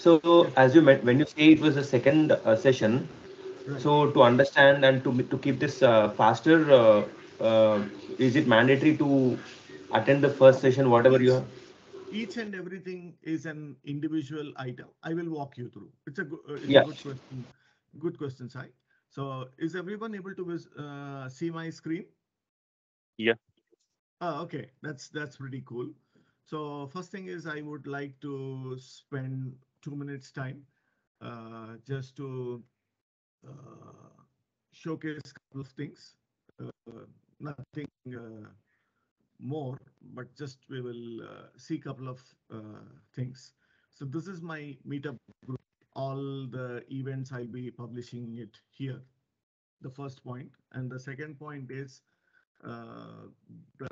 So as you met, when you say it was the second uh, session, Right. so to understand and to to keep this uh, faster, uh, uh, is it mandatory to attend the first session, whatever you each have? each and everything is an individual item. I will walk you through. It's a good, uh, it's a good question. Good question, Sai. So, is everyone able to uh, see my screen? Yeah. Oh, okay. That's that's pretty cool. So, first thing is, I would like to spend two minutes time uh, just to uh, showcase a couple of things. Uh, nothing uh, more, but just we will uh, see a couple of uh, things. So this is my meetup group. All the events I'll be publishing it here. The first point, and the second point is the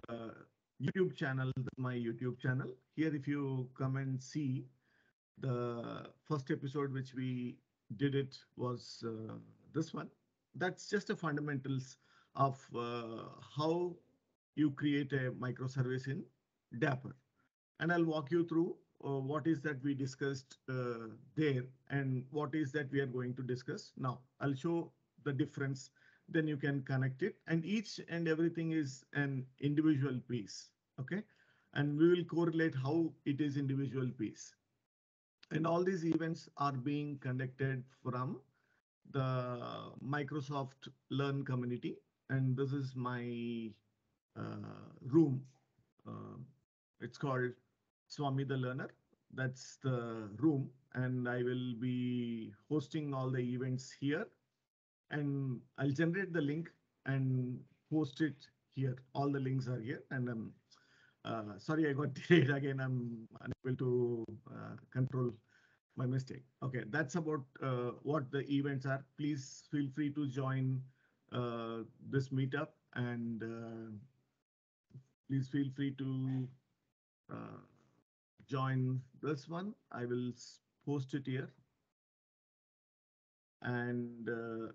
YouTube channel. My YouTube channel here. If you come and see the first episode which we did it was uh, this one. That's just the fundamentals of uh, how you create a microservice in Dapr. And i'll walk you through uh, what is that we discussed uh, there and what is that we are going to discuss now. I'll show the difference then you can connect it. And each and everything is an individual piece okay? And we will correlate how it is individual piece and all these events are being conducted from the Microsoft Learn community. And this is my uh, room. Uh, it's called Swami the Learner. That's the room. And I will be hosting all the events here. And I'll generate the link and post it here. All the links are here. And um, uh, sorry, I got delayed again. I'm unable to uh, control my mistake. Okay, that's about uh, what the events are. Please feel free to join uh, this meetup and uh, please feel free to uh, join this one. I will post it here. And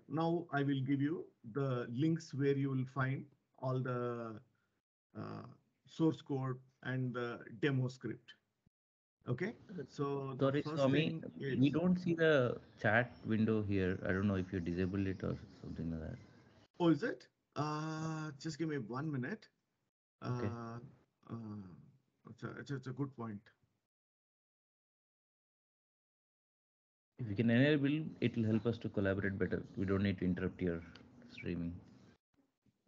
now I will give you the links where you will find all the source code and the demo script. Okay, so Sorry, Swami, thing we don't see the chat window here. I don't know if you disabled it or something like that. oh, is it? Uh, just give me one minute. Okay. Uh, uh, it's a, it's a, it's a good point. If you can enable, it will help us to collaborate better. We don't need to interrupt your streaming.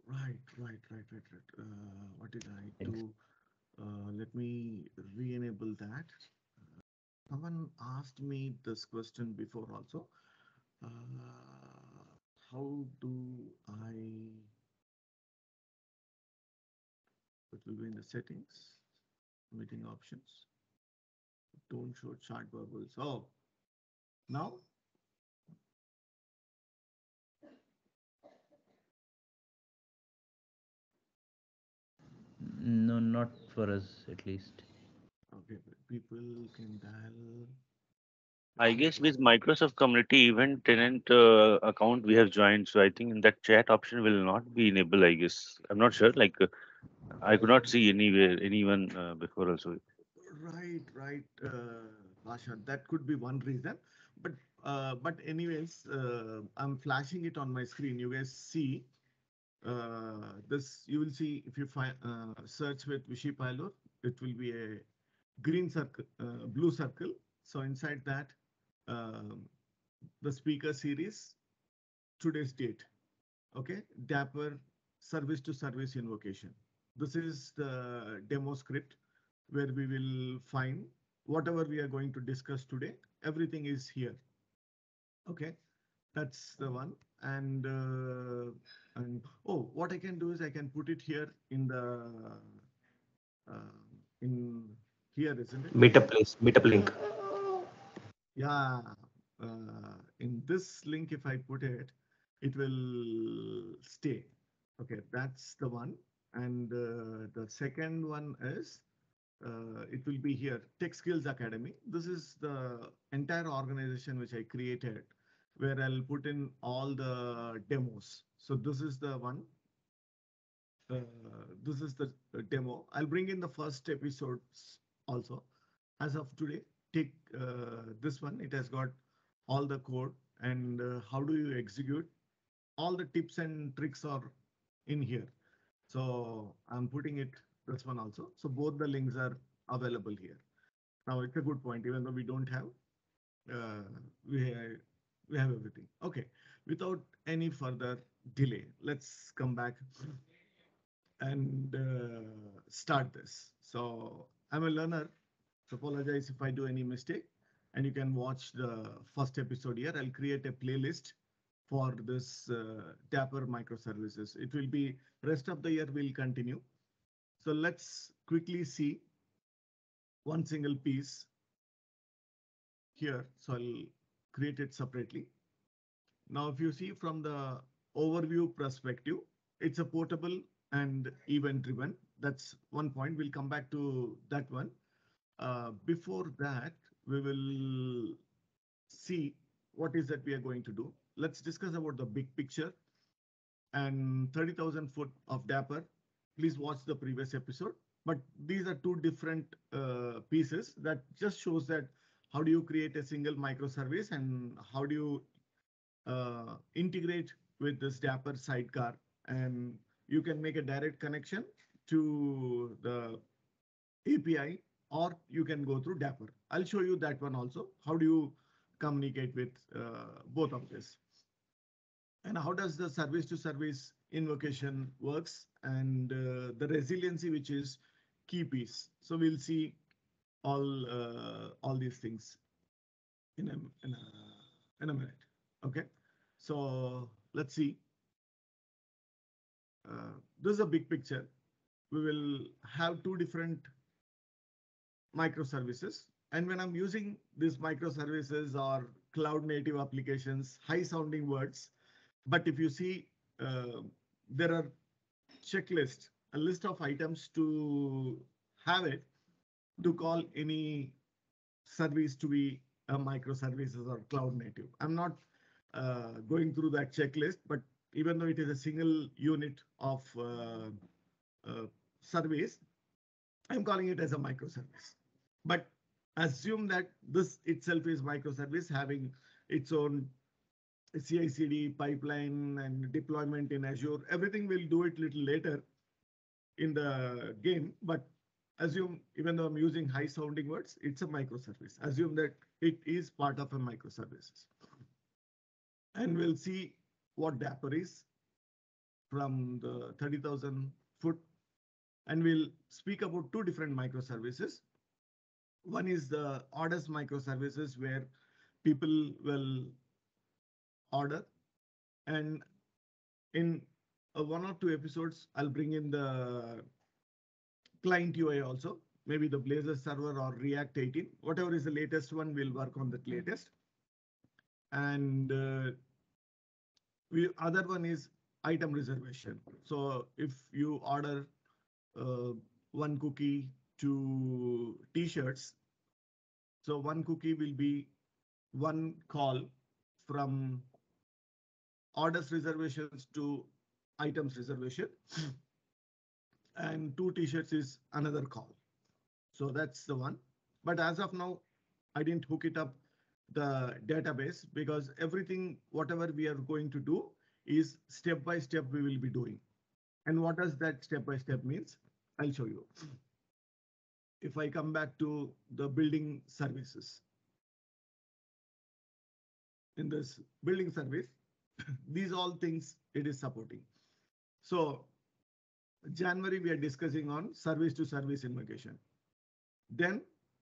Right, right, right, right, right. Uh, what did I do? Uh, let me re-enable that. Uh, someone asked me this question before also. Uh, how do I? It will be in the settings, meeting options. Don't show chart bubbles. Oh, now No, not for us at least. okay. People can dial. I guess with Microsoft Community Event Tenant uh, account we have joined, so I think in that chat option will not be enabled. I guess I'm not sure. Like uh, I could not see anywhere anyone uh, before also. Right, right, uh, Basha. That could be one reason. But uh, but anyways, uh, I'm flashing it on my screen. You guys see uh, this. You will see if you find uh, search with Vishi Payyallore, it will be a green circle, uh, blue circle. So inside that, um, the speaker series, today's date. Okay, Dapr service to service invocation. This is the demo script where we will find whatever we are going to discuss today. Everything is here. Okay, that's the one. And uh, and oh, what I can do is I can put it here in the uh, in here, isn't it? Meetup place, meetup link. Yeah, uh, in this link, if I put it, it will stay. Okay, that's the one. And uh, the second one is uh, it will be here, Tech Skills Academy. This is the entire organization which I created where I'll put in all the demos. So this is the one. Uh, this is the demo. I'll bring in the first episodes also. As of today, take uh, this one. It has got all the code and uh, how do you execute. All the tips and tricks are in here. So I'm putting it this one also. So both the links are available here. Now it's a good point, even though we don't have, uh, we, we have everything. Okay, without any further delay, let's come back and uh, start this. So I'm a learner, so apologize if I do any mistake. And you can watch the first episode here. I'll create a playlist for this uh, Dapr microservices. It will be rest of the year will continue. So let's quickly see one single piece here. So I'll create it separately. Now, if you see from the overview perspective, it's a portable and event driven. That's one point. We'll come back to that one. Uh, before that, we will see what is that we are going to do. Let's discuss about the big picture and 30,000 foot of Dapr. Please watch the previous episode. But these are two different uh, pieces that just shows that how do you create a single microservice and how do you uh, integrate with this Dapr sidecar and you can make a direct connection to the API or you can go through Dapr. I'll show you that one also. How do you communicate with uh, both of this? And how does the service to service invocation works and uh, the resiliency, which is key piece. So we'll see all uh, all these things in a, in a, in a minute. Okay, so let's see. Uh, this is a big picture. We will have two different microservices. And when I'm using these microservices or cloud native applications, high sounding words, but if you see, uh, there are checklist, a list of items to have it to call any service to be a microservices or cloud native. I'm not uh, going through that checklist, but even though it is a single unit of uh, uh, service, I'm calling it as a microservice. But assume that this itself is microservice having its own CI/CD pipeline and deployment in Azure. Everything we'll do it little later in the game, but assume even though I'm using high sounding words, it's a microservice. Assume that it is part of a microservices. And we'll see what Dapr is from the 30,000 foot. And we'll speak about two different microservices. One is the orders microservices where people will order. And in uh, one or two episodes, I'll bring in the client UI also, maybe the Blazor server or React 18, whatever is the latest one, we'll work on that latest. And uh, we other one is item reservation. So if you order uh, one cookie to t-shirts, so one cookie will be one call from orders reservations to items reservation. And two t-shirts is another call. So that's the one. But as of now, I didn't hook it up the database because everything, whatever we are going to do is step by step we will be doing. And what does that step by step means? I'll show you. If I come back to the building services. In this building service, these all things it is supporting. So January, we are discussing on service to service invocation. Then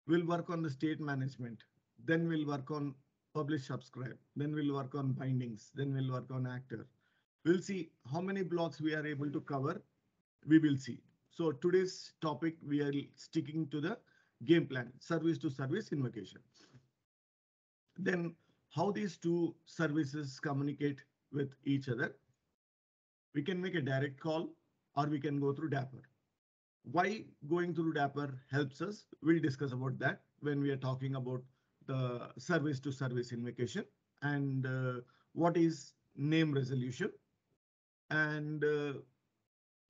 we'll work on the state management. Then we'll work on publish subscribe. Then we'll work on bindings. Then we'll work on actor. We'll see how many blocks we are able to cover. We will see. So today's topic, we are sticking to the game plan, service to service invocation. Then how these two services communicate with each other. We can make a direct call or we can go through Dapr. Why going through Dapr helps us? We'll discuss about that when we are talking about the service to service invocation and uh, what is name resolution. And uh,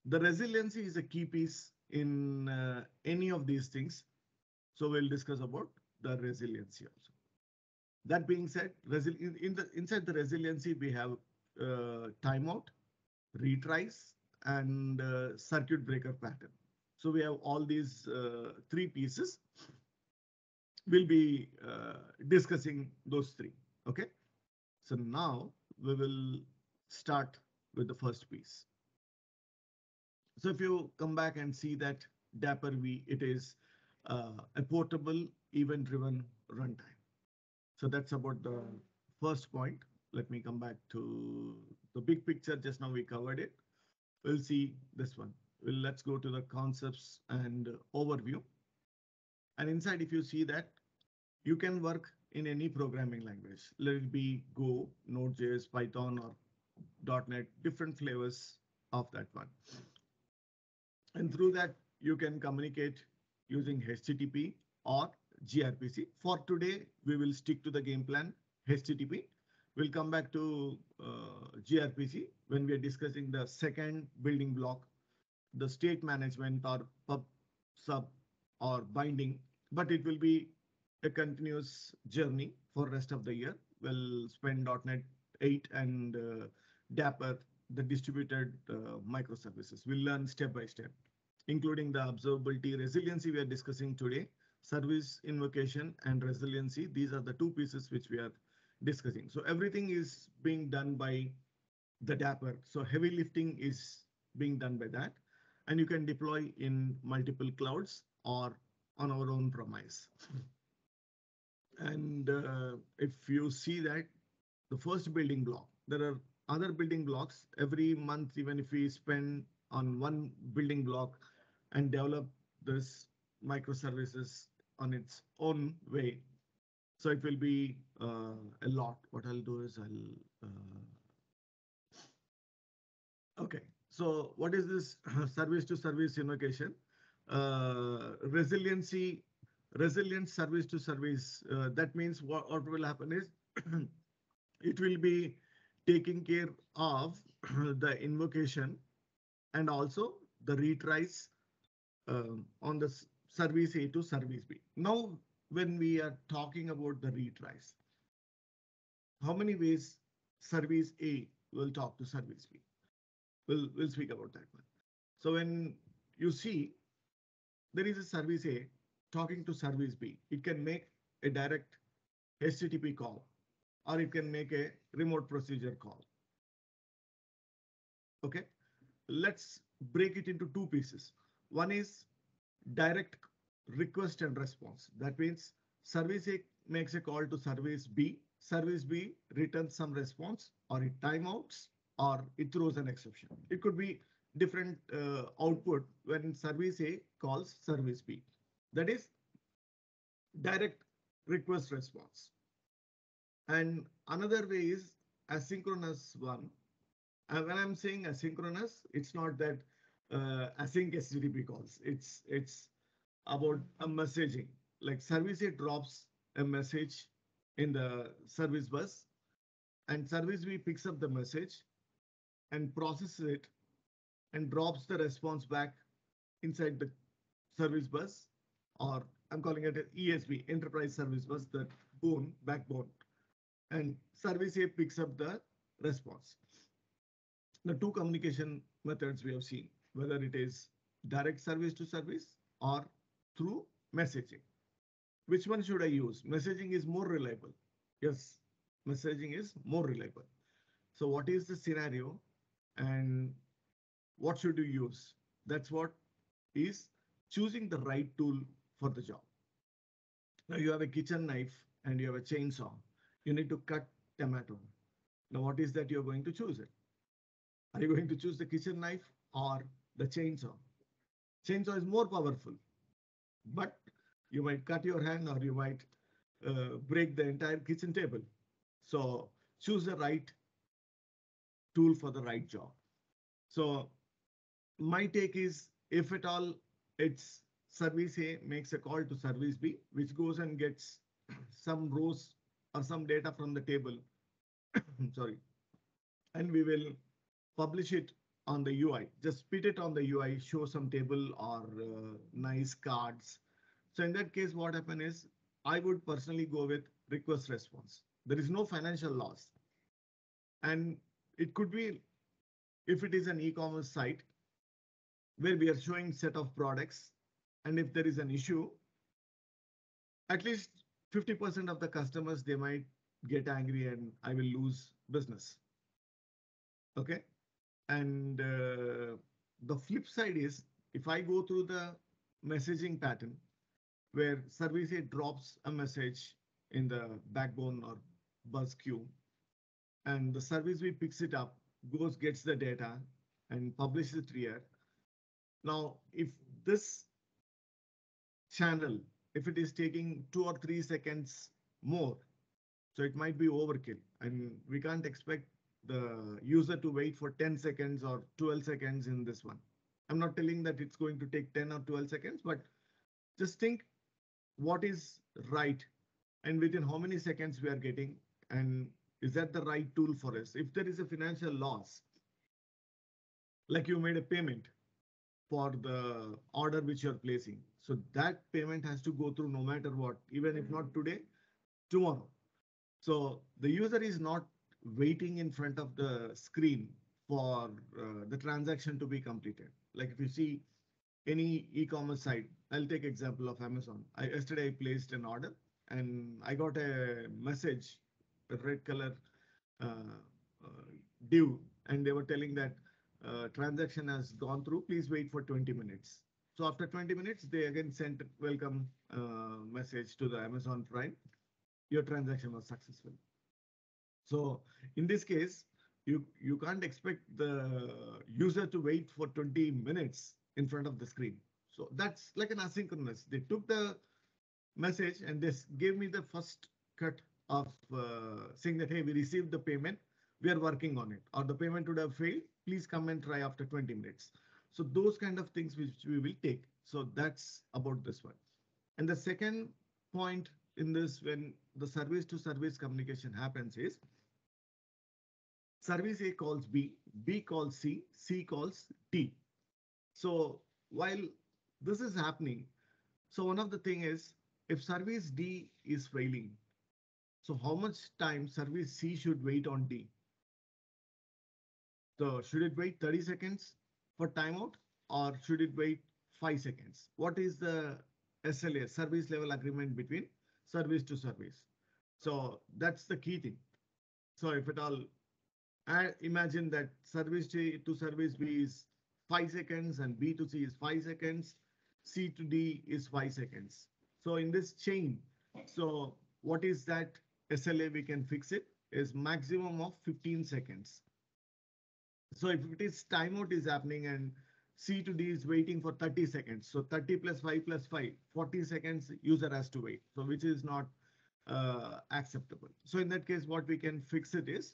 the resiliency is a key piece in uh, any of these things. So we'll discuss about the resiliency also. That being said, in, in the inside the resiliency, we have uh, timeout, retries, and uh, circuit breaker pattern. So we have all these uh, three pieces. We'll be uh, discussing those three. Okay. So now we will start with the first piece. So if you come back and see that Dapr V, it is uh, a portable event-driven runtime. So that's about the first point. Let me come back to the big picture. Just now we covered it. We'll see this one. Well, let's go to the concepts and overview. And inside, if you see that, you can work in any programming language. Let it be Go, Node.js, Python, or .NET, different flavors of that one. And through that, you can communicate using HTTP or gRPC. For today, we will stick to the game plan HTTP. We'll come back to uh, gRPC when we are discussing the second building block, the state management or pub sub or binding, but it will be a continuous journey for rest of the year. We'll spend .NET 8 and uh, Dapr, the distributed uh, microservices. We'll learn step by step including the observability resiliency we are discussing today, service invocation and resiliency. These are the two pieces which we are discussing. So everything is being done by the Dapr. So heavy lifting is being done by that. And you can deploy in multiple clouds or on our own premise. And uh, if you see that the first building block, there are other building blocks every month, even if we spend on one building block, and develop this microservices on its own way. So it will be uh, a lot. What I'll do is I'll. Uh... Okay, so what is this service to service invocation? Uh, resiliency, resilient service to service. Uh, that means what, what will happen is it will be taking care of the invocation and also the retries um, on the service A to service B. Now, when we are talking about the retries, how many ways service A will talk to service B? We'll, we'll speak about that one. So when you see there is a service A talking to service B, it can make a direct HTTP call or it can make a remote procedure call. Okay, let's break it into two pieces. One is direct request and response. That means service A makes a call to service B. Service B returns some response or it timeouts or it throws an exception. It could be different uh, output when service A calls service B. That is direct request response. And another way is asynchronous one. And when I'm saying asynchronous, it's not that uh, async HTTP calls. It's it's about a messaging. Like service it drops a message in the service bus, and service B picks up the message and processes it and drops the response back inside the service bus, or I'm calling it an ESB, Enterprise Service Bus, the bone, backbone. And service A picks up the response. The two communication methods we have seen whether it is direct service to service or through messaging. Which one should I use? Messaging is more reliable. Yes, messaging is more reliable. So what is the scenario and what should you use? That's what is choosing the right tool for the job. Now you have a kitchen knife and you have a chainsaw. You need to cut tomato. Now what is that you're going to choose it? Are you going to choose the kitchen knife or the chainsaw. Chainsaw is more powerful, but you might cut your hand or you might uh, break the entire kitchen table. So choose the right tool for the right job. So my take is if at all it's service A makes a call to service B, which goes and gets some rows or some data from the table. Sorry. And we will publish it on the UI. Just spit it on the UI, show some table or uh, nice cards. So in that case, what happen is I would personally go with request response. There is no financial loss. And it could be if it is an e-commerce site where we are showing set of products and if there is an issue, at least 50% of the customers, they might get angry and I will lose business. Okay. And uh, the flip side is if I go through the messaging pattern where service A drops a message in the backbone or bus queue and the service B picks it up, goes, gets the data and publishes it here. Now, if this channel, if it is taking two or three seconds more, so it might be overkill and we can't expect the user to wait for 10 seconds or 12 seconds in this one. I'm not telling that it's going to take 10 or 12 seconds, but just think what is right and within how many seconds we are getting and is that the right tool for us? If there is a financial loss, like you made a payment for the order which you're placing. So that payment has to go through no matter what, even if not mm-hmm. today, tomorrow. So the user is not waiting in front of the screen for uh, the transaction to be completed. Like if you see any e-commerce site, I'll take example of Amazon. I yesterday I placed an order and I got a message, a red color uh, uh, div, and they were telling that uh, transaction has gone through. Please wait for 20 minutes. So after 20 minutes, they again sent welcome uh, message to the Amazon Prime. Your transaction was successful. So in this case, you, you can't expect the user to wait for 20 minutes in front of the screen. So that's like an asynchronous. They took the message and this gave me the first cut of uh, saying that, hey, we received the payment. We are working on it or the payment would have failed. Please come and try after 20 minutes. So those kind of things which we will take. So that's about this one. And the second point in this when the service to service communication happens is service A calls B, B calls C, C calls D. So while this is happening, so one of the thing is if service D is failing, so how much time service C should wait on D? So should it wait 30 seconds for timeout or should it wait five seconds? What is the SLA service level agreement between service to service? So that's the key thing. So if at all, I imagine that service to service B is five seconds and B to C is five seconds, C to D is five seconds. So in this chain, so what is that SLA we can fix it is maximum of 15 seconds. So if it is timeout is happening and C to D is waiting for 30 seconds. So 30 plus 5 plus 5, 40 seconds user has to wait. So which is not uh, acceptable. So in that case, what we can fix it is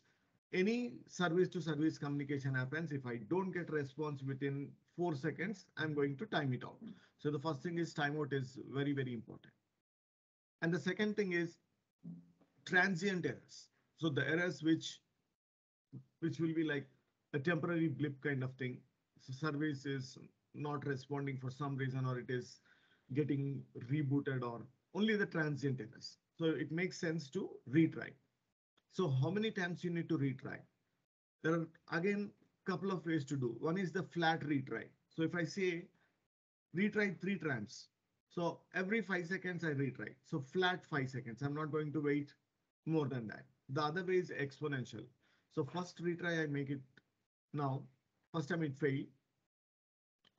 any service to service communication happens. If I don't get response within four seconds, I'm going to time it out. So the first thing is timeout is very, very important. And the second thing is transient errors. So the errors which which will be like a temporary blip kind of thing. So service is not responding for some reason or it is getting rebooted or only the transient errors. So it makes sense to retry. So how many times you need to retry? There are again a couple of ways to do. One is the flat retry. So if I say retry three times, so every five seconds I retry. So flat five seconds. I'm not going to wait more than that. The other way is exponential. So first retry I make it now. First time it failed.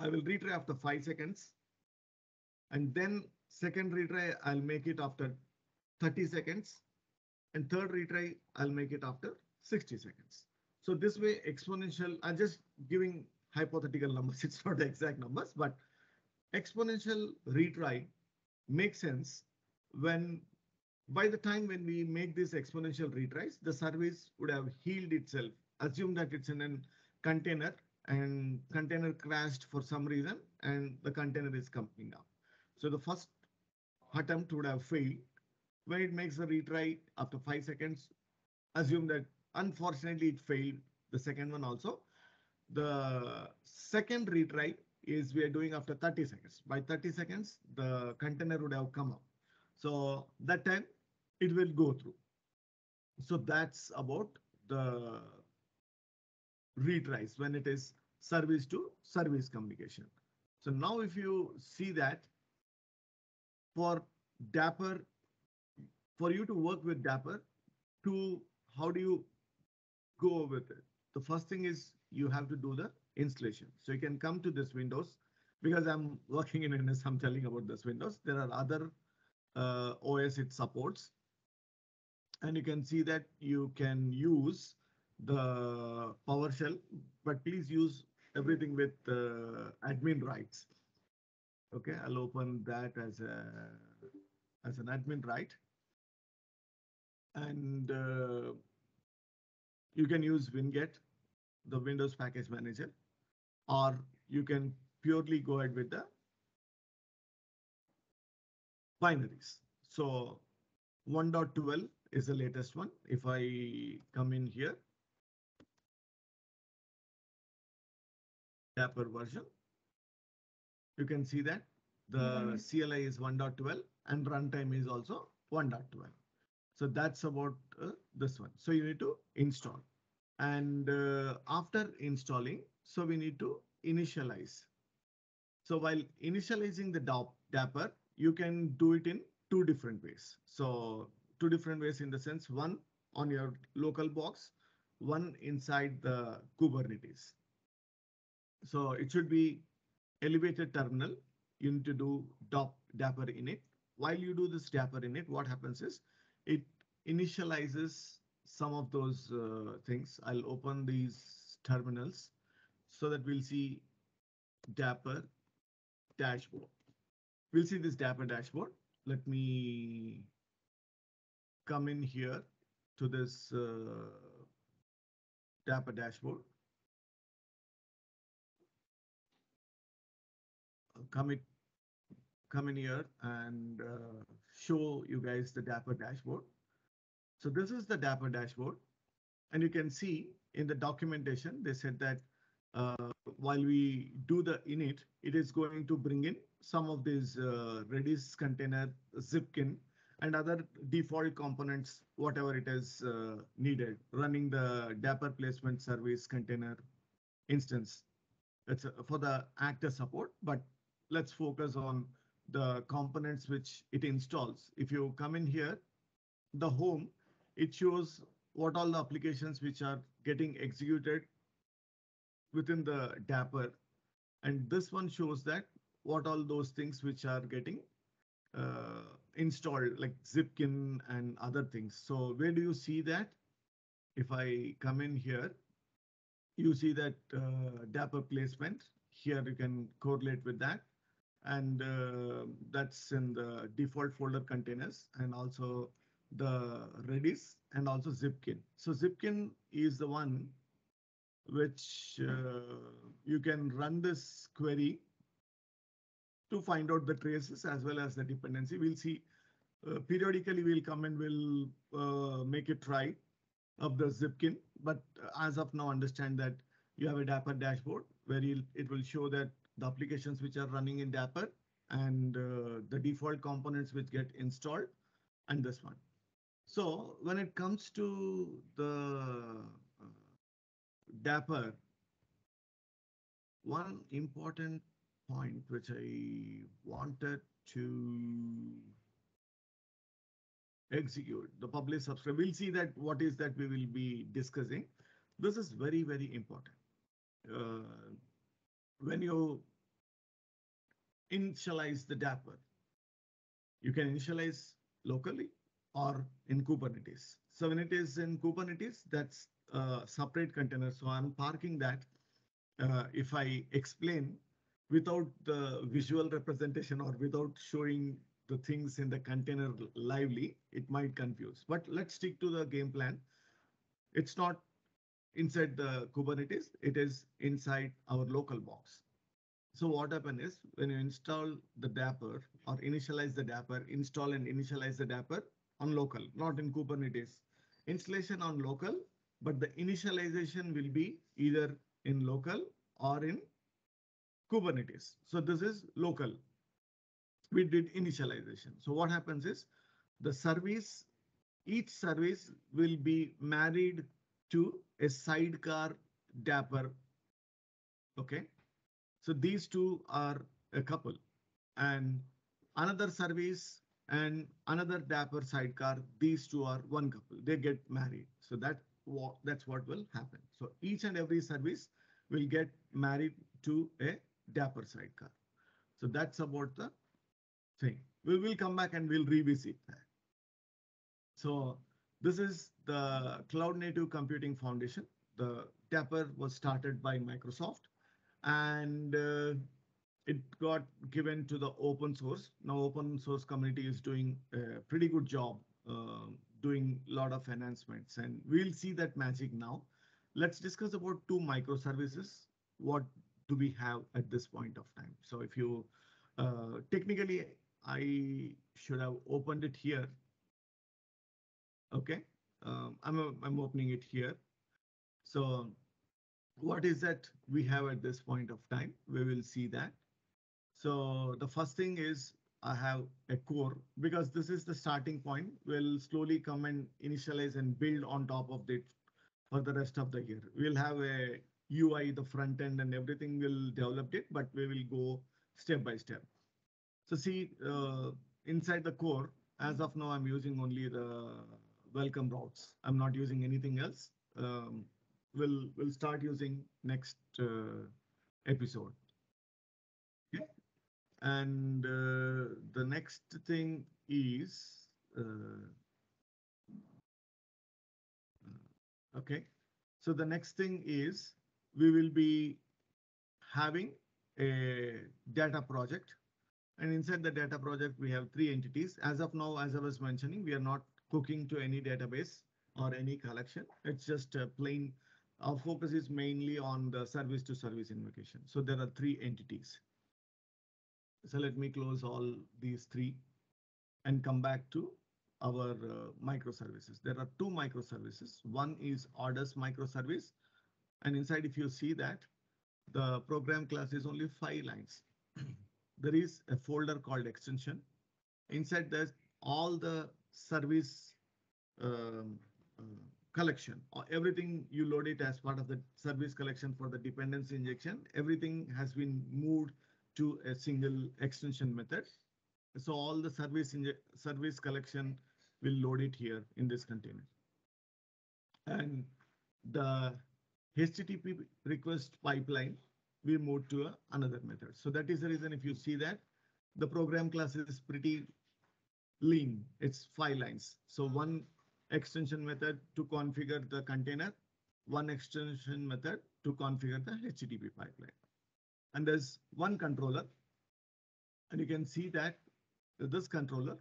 I will retry after five seconds. And then second retry I'll make it after 30 seconds and third retry, I'll make it after 60 seconds. So this way exponential, I'm just giving hypothetical numbers. It's not the exact numbers, but exponential retry makes sense when by the time when we make this exponential retries, the service would have healed itself. Assume that it's in a container and container crashed for some reason and the container is coming up. So the first attempt would have failed when it makes a retry after five seconds, assume that unfortunately it failed the second one also. The second retry is we are doing after 30 seconds. By 30 seconds, the container would have come up. So that time it will go through. So that's about the retries when it is service to service communication. So now if you see that for Dapr, for you to work with Dapr to how do you go with it? The first thing is you have to do the installation. So you can come to this Windows because I'm working in NS, I'm telling about this Windows. There are other uh, OS it supports. And you can see that you can use the PowerShell, but please use everything with uh, admin rights. Okay, I'll open that as a as an admin right. And uh, you can use Winget, the Windows Package Manager, or you can purely go ahead with the binaries. So 1.12 is the latest one. If I come in here, Dapr version, you can see that the CLI is 1.12 and runtime is also 1.12. So that's about uh, this one. So you need to install. And uh, after installing, so we need to initialize. So while initializing the Dapr, you can do it in two different ways. So two different ways in the sense one on your local box, one inside the Kubernetes. So it should be elevated terminal. You need to do Dapr init. While you do this Dapr init, what happens is it initializes some of those uh, things. I'll open these terminals so that we'll see Dapr dashboard. We'll see this Dapr dashboard. Let me come in here to this uh, Dapr dashboard. Come it, come in here and uh, show you guys the Dapr dashboard. So this is the Dapr dashboard. And you can see in the documentation, they said that uh, while we do the init, it is going to bring in some of these uh, Redis container, Zipkin, and other default components, whatever it is uh, needed, running the Dapr placement service container instance. It's a, for the actor support, but let's focus on the components which it installs. If you come in here, the home, it shows what all the applications which are getting executed within the Dapr. And this one shows that what all those things which are getting uh, installed like Zipkin and other things. So where do you see that? If I come in here, you see that uh, Dapr placement. Here you can correlate with that. And uh, that's in the default folder containers and also the Redis and also Zipkin. So Zipkin is the one which uh, you can run this query to find out the traces as well as the dependency. We'll see uh, periodically we'll come and we'll uh, make a try of the Zipkin. But as of now, understand that you have a Dapr dashboard where it will show that the applications which are running in Dapr and uh, the default components which get installed and this one. So when it comes to the Dapr, one important point which I wanted to execute, the publish subscribe. We'll see that what is that we will be discussing. This is very, very important. Uh, when you initialize the Dapr, you can initialize locally or in Kubernetes. So when it is in Kubernetes, that's a separate container. So I'm parking that. Uh, if I explain without the visual representation or without showing the things in the container lively, it might confuse. But let's stick to the game plan. It's not inside the Kubernetes, it is inside our local box. So what happens is when you install the Dapr or initialize the Dapr, install and initialize the Dapr on local, not in Kubernetes. Installation on local, but the initialization will be either in local or in Kubernetes. So this is local. we did initialization. So what happens is the service, each service will be married to a sidecar Dapr. Okay. So these two are a couple and another service and another Dapr sidecar. These two are one couple. They get married. So that that's what will happen. So each and every service will get married to a Dapr sidecar. So that's about the thing. We will come back and we'll revisit that. So this is the Cloud Native Computing Foundation. The Dapr was started by Microsoft and uh, it got given to the open source. Now open source community is doing a pretty good job uh, doing a lot of enhancements and we'll see that magic now. Let's discuss about two microservices. What do we have at this point of time? So if you uh, technically, I should have opened it here. Okay, um, I'm, I'm opening it here. So what is that we have at this point of time? We will see that. So the first thing is I have a core because this is the starting point. We'll slowly come and initialize and build on top of it for the rest of the year. We'll have a UI, the front end and everything will develop it, but we will go step by step. So see, uh, inside the core, as of now, I'm using only the welcome routes. I'm not using anything else. Um, we'll, we'll start using next uh, episode. Okay. And uh, the next thing is, uh, okay. So the next thing is we will be having a data project. And inside the data project, we have three entities. As of now, as I was mentioning, we are not cooking to any database or any collection. It's just a plain, our focus is mainly on the service to service invocation. So there are three entities. So let me close all these three and come back to our uh, microservices. There are two microservices. One is orders microservice and inside, if you see that, the program class is only five lines. there is a folder called extension. Inside that, all the service um, uh, collection, everything you load it as part of the service collection for the dependency injection, everything has been moved to a single extension method. So all the service service collection will load it here in this container. And the HTTP request pipeline, we move to a, another method. So that is the reason if you see that the program class is pretty lean. It's five lines. So one extension method to configure the container, one extension method to configure the HTTP pipeline. And there's one controller. And you can see that this controller,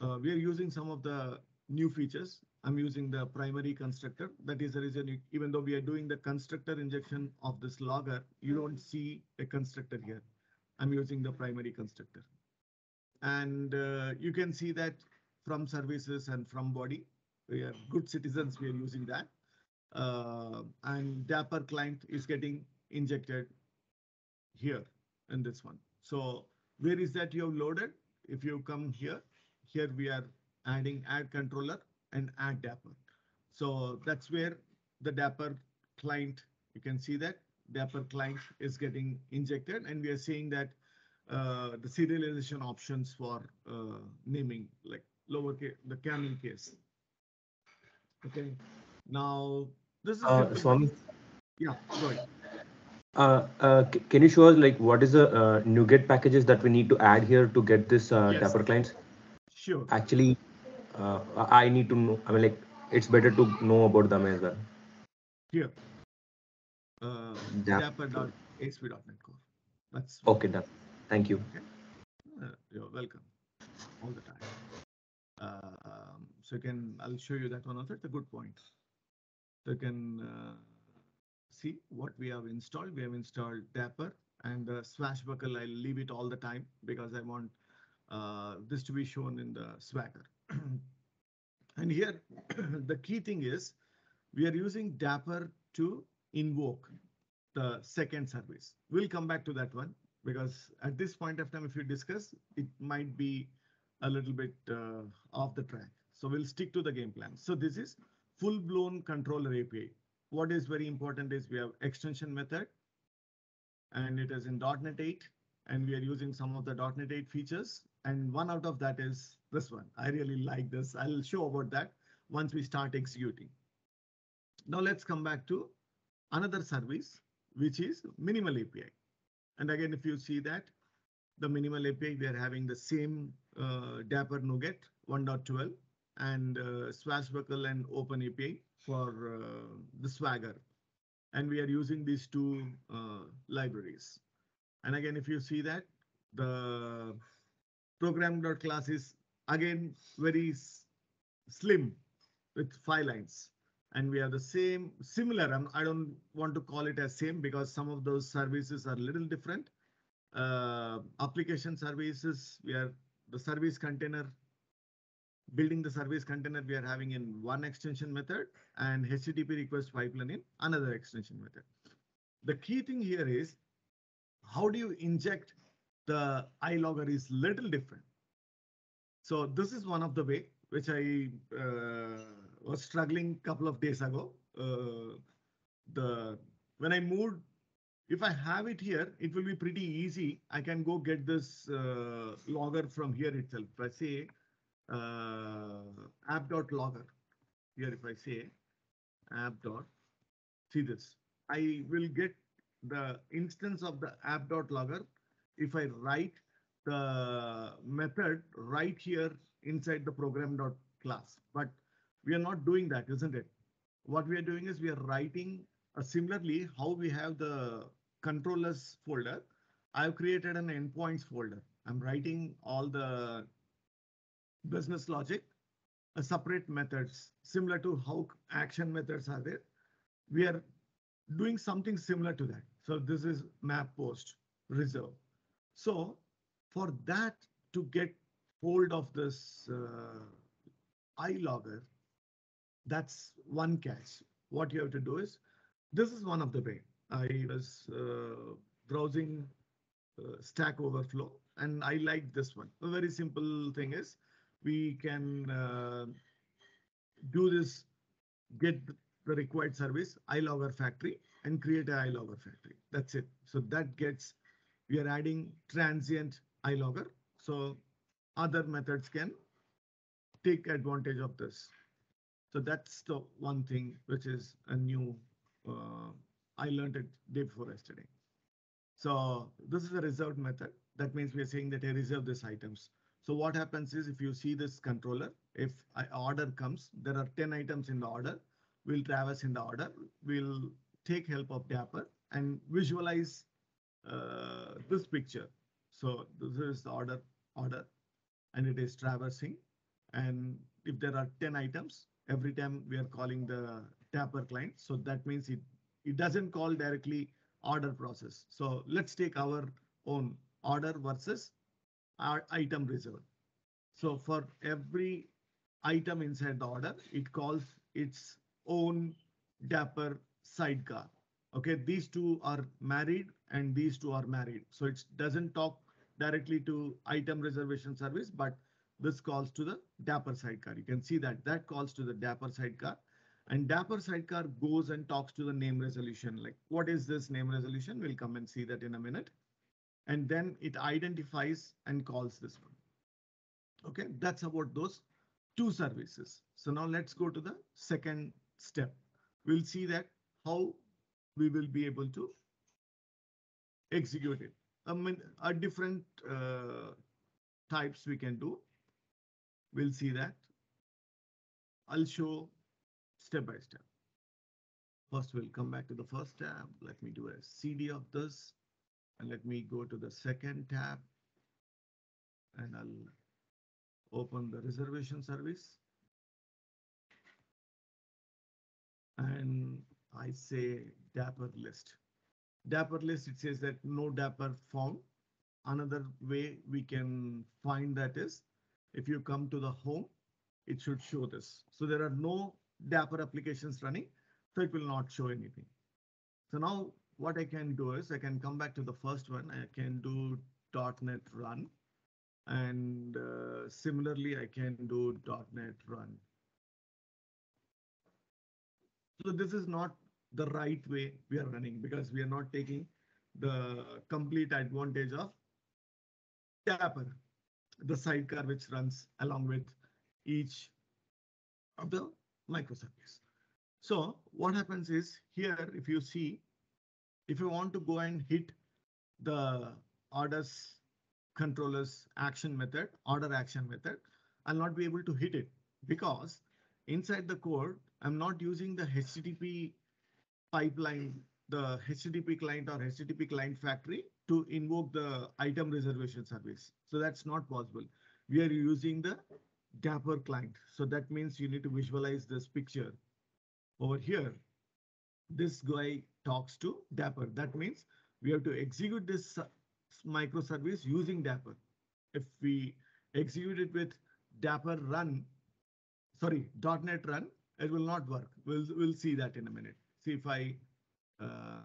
uh, we are using some of the new features I'm using the primary constructor. That is the reason, even though we are doing the constructor injection of this logger, you don't see a constructor here. I'm using the primary constructor. And uh, you can see that from services and from body, we are good citizens, we are using that. Uh, and Dapr client is getting injected here in this one. So where is that you have loaded? If you come here, here we are adding add controller and add Dapr. So that's where the Dapr client, you can see that Dapr client is getting injected and we are seeing that uh, the serialization options for uh, naming like lower case, the camel case. Okay, now this is uh, Swami. Yeah, go ahead. Uh, uh, can you show us like what is the uh, NuGet packages that we need to add here to get this uh, Yes. Dapr clients? Sure. Actually, uh, I need to know. I mean, like it's better to know about them as well. Here. Uh, Dap- Dapr.asp.NET Core. That's Okay, done. Thank you. Uh, You're welcome. All the time. Um, So you can, I'll show you that one also. It's a good point. So you can uh, see what we have installed. We have installed Dapr and the Swashbuckle. I'll leave it all the time because I want uh, this to be shown in the Swagger. And here, the key thing is we are using Dapr to invoke the second service. We'll come back to that one. Because at this point of time, if you discuss, it might be a little bit uh, off the track. So we'll stick to the game plan. So this is full blown controller API. What is very important is we have extension method and it is in .NET 8 and we are using some of the .NET 8 features. And one out of that is this one. I really like this. I'll show about that once we start executing. Now let's come back to another service, which is minimal API. And again, if you see that the minimal API, we are having the same uh, Dapr NuGet 1.12 and uh, Swashbuckle and Open API for uh, the Swagger. And we are using these two uh, libraries. And again, if you see that the program.class is again very slim with five lines and we have the same similar I'm, i don't want to call it as same because some of those services are a little different. Uh, application services we are the service container building the service container we are having in one extension method and http request pipeline in another extension method. The key thing here is how do you inject the ilogger is little different. So this is one of the way which I uh, was struggling a couple of days ago. Uh, the when I moved, if I have it here, it will be pretty easy. I can go get this uh, logger from here itself. If I say uh, app.logger here, if I say app dot, see this, I will get the instance of the app.logger if I write the method right here inside the program dot class. But we are not doing that, isn't it? What we are doing is we are writing uh, similarly how we have the controllers folder. I've created an endpoints folder. I'm writing all the business logic, uh, separate methods, similar to how action methods are there. We are doing something similar to that. So this is map post reserve. So for that to get hold of this uh, iLogger, that's one catch. What you have to do is, this is one of the way. I was uh, browsing uh, Stack Overflow and I like this one. A very simple thing is we can uh, do this, get the required service, iLogger factory and create a iLogger factory. That's it. So that gets, we are adding transient iLogger. So other methods can take advantage of this. So that's the one thing which is a new, uh, I learned it day before yesterday. So this is a reserved method. That means we are saying that I reserve these items. So what happens is if you see this controller, if order comes, there are 10 items in the order. We'll traverse in the order. We'll take help of Dapr and visualize uh, this picture. So this is the order order and it is traversing. And if there are 10 items, every time we are calling the Dapr client. So that means it, it doesn't call directly order process. So let's take our own order versus our item reserve. So for every item inside the order, it calls its own Dapr sidecar. Okay, these two are married and these two are married. So it doesn't talk directly to item reservation service, but this calls to the Dapr sidecar. You can see that that calls to the Dapr sidecar and Dapr sidecar goes and talks to the name resolution. Like what is this name resolution? We'll come and see that in a minute. And then it identifies and calls this one. Okay, that's about those two services. So now let's go to the second step. We'll see that how we will be able to execute it. I mean, a different uh, types we can do. We'll see that. I'll show step by step. First, we'll come back to the first tab. Let me do a CD of this. And let me go to the second tab. And I'll open the reservation service. And I say Dapr list. Dapr list, it says that no Dapr found. Another way we can find that is if you come to the home, it should show this. So there are no Dapr applications running, so it will not show anything. So now what I can do is I can come back to the first one. I can do .NET run. And uh, similarly, I can do .NET run. So this is not the right way we are running because we are not taking the complete advantage of Dapr, the sidecar which runs along with each of the microservice. So what happens is here, if you see, if you want to go and hit the orders controllers action method, order action method, I'll not be able to hit it because inside the code, I'm not using the HTTP pipeline, the HTTP client or HTTP client factory to invoke the item reservation service. So that's not possible. We are using the Dapr client. So that means you need to visualize this picture over here. This guy talks to Dapr. That means we have to execute this microservice using Dapr. If we execute it with Dapr run, sorry, .NET run, it will not work. We'll, we'll see that in a minute. See if I uh,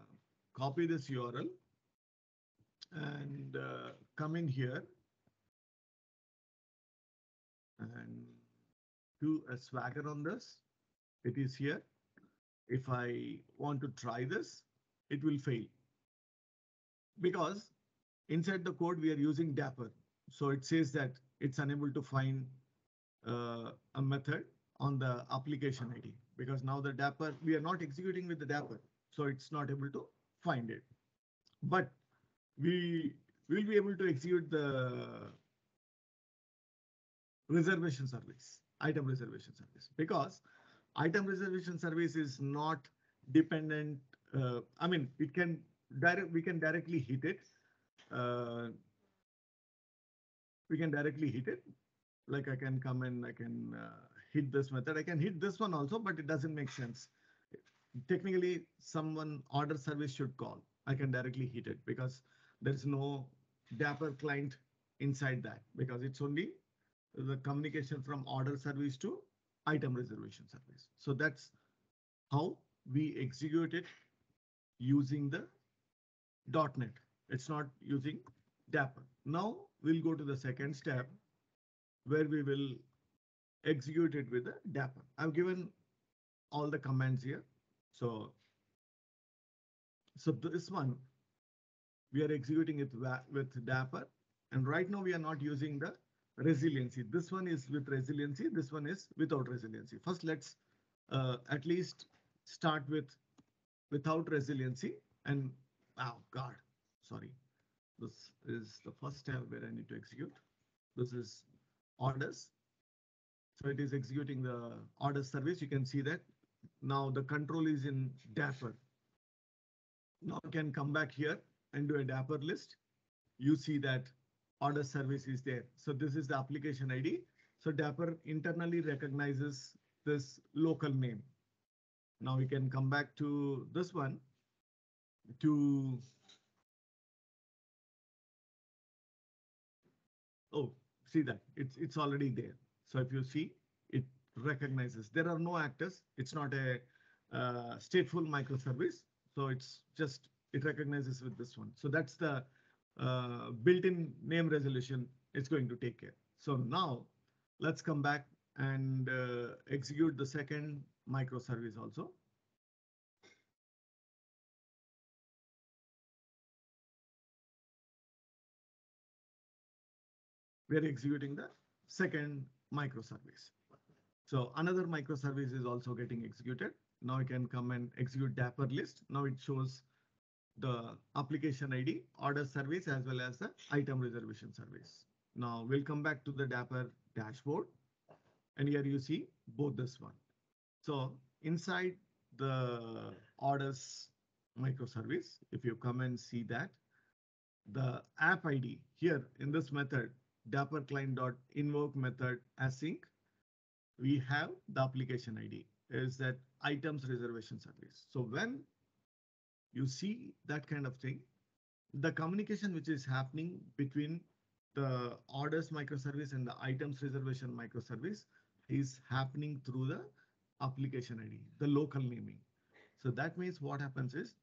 copy this URL and uh, come in here and do a swagger on this. It is here. If I want to try this, it will fail because inside the code we are using Dapr. So it says that it's unable to find uh, a method on the application ID because now the Dapr, we are not executing with the Dapr. So it's not able to find it. But we will be able to execute the reservation service, item reservation service, because item reservation service is not dependent. Uh, I mean, it can direct, we can directly hit it. Uh, we can directly hit it. Like I can come in, I can uh, hit this method. I can hit this one also, but it doesn't make sense. Technically, someone order service should call. I can directly hit it because there is no Dapr client inside that because it's only the communication from order service to item reservation service. So that's how we execute it using the .NET. It's not using Dapr. Now we'll go to the second step where we will execute it with the Dapr. I've given all the commands here. So, so this one, we are executing it with Dapr. And right now we are not using the resiliency. This one is with resiliency. This one is without resiliency. First, let's uh, at least start with without resiliency. And oh God, sorry. This is the first step where I need to execute. This is orders. So it is executing the order service. You can see that now the control is in Dapr. Now I can come back here and do a Dapr list. You see that order service is there. So this is the application ID. So Dapr internally recognizes this local name. Now we can come back to this one to oh see that it's it's already there so if you see recognizes there are no actors it's not a uh, stateful microservice so it's just it recognizes with this one so that's the uh, built-in name resolution it's going to take care. So now let's come back and uh, execute the second microservice also. We are executing the second microservice. So another microservice is also getting executed. Now I can come and execute Dapr list. Now it shows the application ID, order service, as well as the item reservation service. Now we'll come back to the Dapr dashboard. And here you see both this one. So inside the orders microservice, if you come and see that, the app ID here in this method, Dapr client.invoke method async, we have the application ID is that items reservation service. So when you see that kind of thing. The communication which is happening between the orders microservice and the items reservation microservice is happening through the application ID, the local naming. So that means what happens is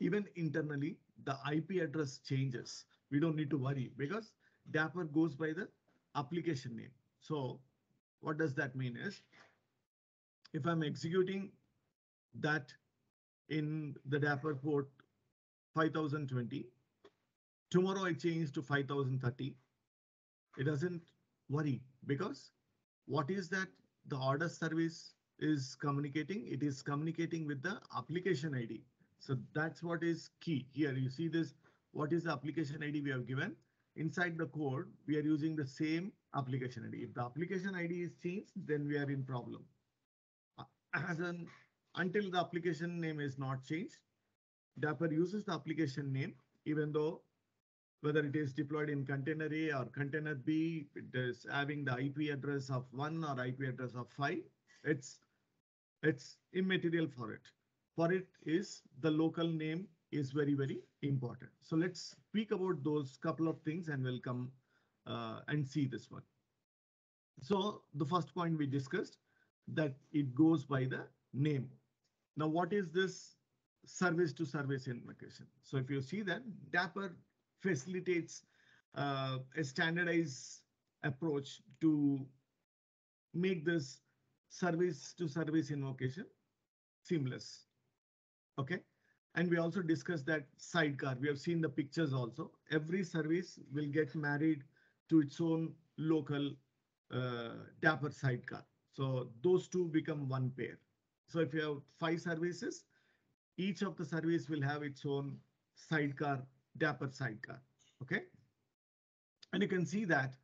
even internally, the IP address changes. We don't need to worry because Dapr goes by the application name. So what does that mean is if I'm executing that in the Dapr port 5020, tomorrow I change to 5030, it doesn't worry because what is that the order service is communicating? It is communicating with the application ID. So that's what is key here. You see this, what is the application ID we have given? Inside the code, we are using the same application ID. If the application ID is changed, then we are in problem. As an, until the application name is not changed, Dapr uses the application name, even though whether it is deployed in container A or container B, it is having the IP address of one or IP address of five. It's it's immaterial for it. For it is the local name is very, very important. So let's speak about those couple of things and we'll come and see this one. So the first point we discussed that it goes by the name. Now, what is this service to service invocation? So if you see that Dapr facilitates uh, a standardized approach to make this service to service invocation seamless. Okay. And we also discussed that sidecar. We have seen the pictures also. Every service will get married to its own local uh, Dapr sidecar. So those two become one pair. So if you have five services, each of the service will have its own sidecar, Dapr sidecar. Okay. And you can see that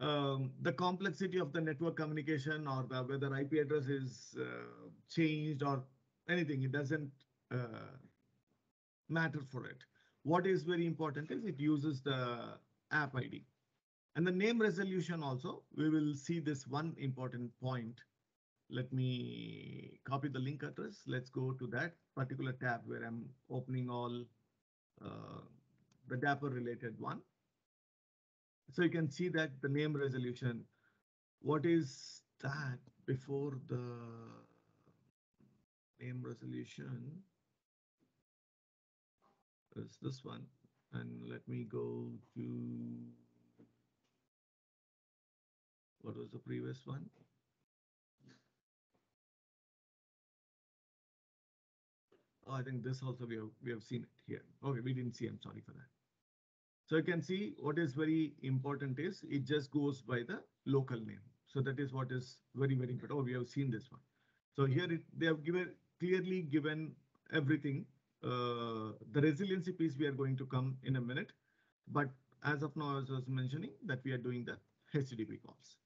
um, the complexity of the network communication or the, whether IP address is uh, changed or anything, it doesn't uh, matter for it. What is very important is it uses the app ID. And the name resolution also, we will see this one important point. Let me copy the link address. Let's go to that particular tab where I'm opening all uh, the Dapr related one. So you can see that the name resolution, what is that before the name resolution? Is this one. And let me go to what was the previous one? Oh, I think this also we have we have seen it here. Okay, we didn't see. I'm sorry for that. So you can see what is very important is it just goes by the local name. So that is what is very, very important. Oh, we have seen this one. So here it, they have given clearly given everything. Uh, the resiliency piece we are going to come in a minute. But as of now, as I was mentioning that we are doing the HTTP calls.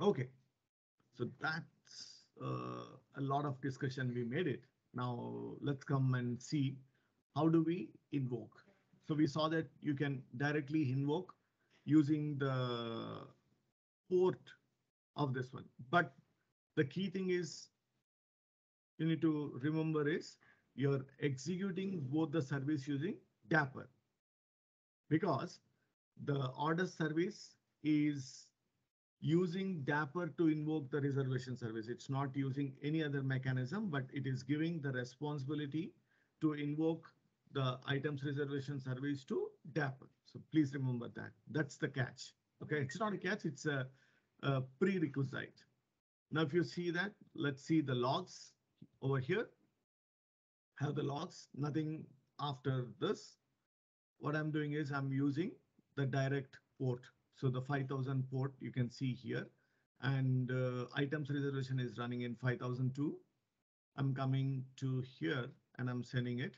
Okay, so that's uh, a lot of discussion. We made it. Now let's come and see how do we invoke. So we saw that you can directly invoke using the port of this one. But the key thing is you need to remember is you're executing both the service using Dapr because the order service is using Dapr to invoke the reservation service. It's not using any other mechanism, but it is giving the responsibility to invoke the items reservation service to Dapr. So please remember that. That's the catch. Okay, it's not a catch, it's a, a prerequisite. Now, if you see that, let's see the logs over here. Have the logs, nothing after this. What I'm doing is I'm using the direct port. So the 5000 port you can see here and uh, items reservation is running in 5002. I'm coming to here and I'm sending it.